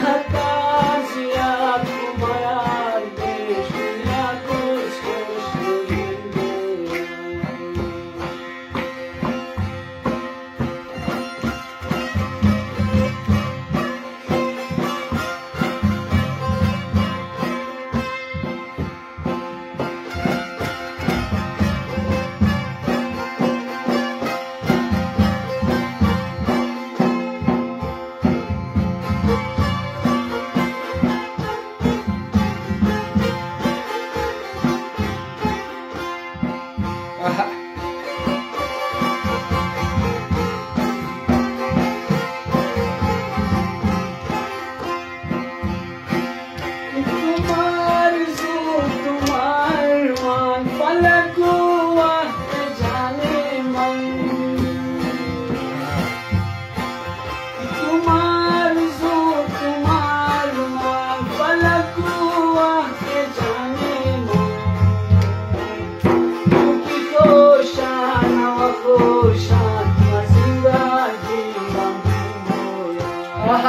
Cut the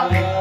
up.